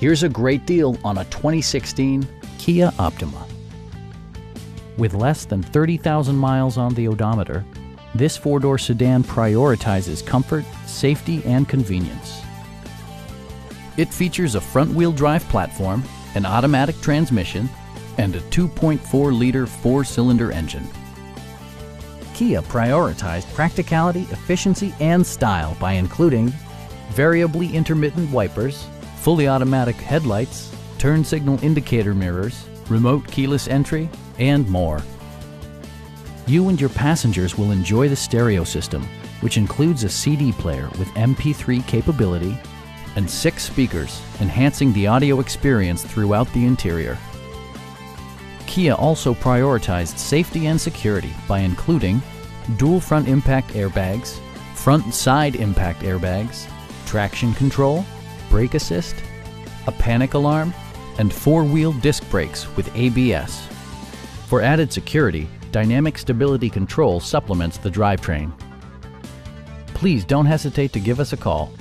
Here's a great deal on a 2016 Kia Optima. With less than 30,000 miles on the odometer, this four-door sedan prioritizes comfort, safety, and convenience. It features a front-wheel drive platform, an automatic transmission, and a 2.4-liter four-cylinder engine. Kia prioritized practicality, efficiency, and style by including variably intermittent wipers, fully automatic headlights, turn signal indicator mirrors, remote keyless entry, and more. You and your passengers will enjoy the stereo system, which includes a CD player with MP3 capability and six speakers, enhancing the audio experience throughout the interior. Kia also prioritized safety and security by including dual front impact airbags, front and side impact airbags, traction control, brake assist, a panic alarm, and four-wheel disc brakes with ABS. For added security, Dynamic Stability Control supplements the drivetrain. Please don't hesitate to give us a call